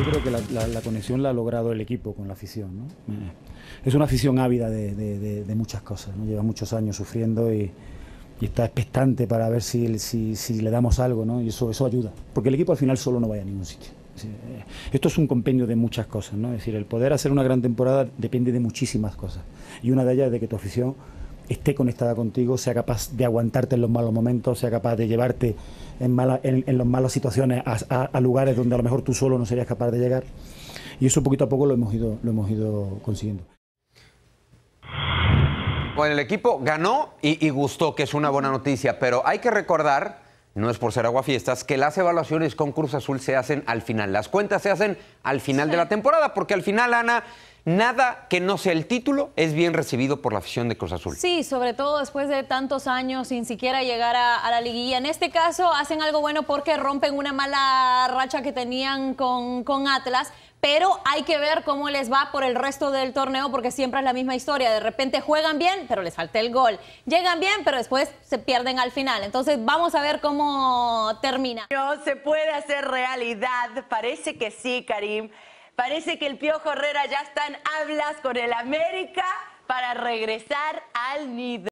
Yo creo que la, conexión la ha logrado el equipo con la afición. ¿no? Eh, es una afición ávida de, muchas cosas. Lleva muchos años sufriendo y, está expectante para ver si, le damos algo ¿no? y eso, eso ayuda. Porque el equipo al final solo no vaya a ningún sitio. Eh, esto es un compendio de muchas cosas. ¿no? Es decir, el poder hacer una gran temporada depende de muchísimas cosas. Y una de ellas es de que tu afición esté conectada contigo, sea capaz de aguantarte en los malos momentos, sea capaz de llevarte en, en, las malas situaciones a, lugares donde a lo mejor tú solo no serías capaz de llegar. Y eso poquito a poco lo hemos ido, lo hemos ido consiguiendo. Bueno, el equipo ganó y, gustó, que es una buena noticia, pero hay que recordar, no es por ser aguafiestas, que las evaluaciones con Cruz Azul se hacen al final. Las cuentas se hacen al final de la temporada, porque al final, Ana, nada que no sea el título es bien recibido por la afición de Cruz Azul. Sí, sobre todo después de tantos años sin siquiera llegar a, la liguilla. En este caso hacen algo bueno porque rompen una mala racha que tenían con, con Atlas, pero hay que ver cómo les va por el resto del torneo porque siempre es la misma historia. De repente juegan bien, pero les falta el gol. Llegan bien, pero después se pierden al final. Entonces vamos a ver cómo termina. No se puede hacer realidad. Parece que sí, Karim. Parece que el Piojo Herrera ya está en hablas con el América para regresar al nido.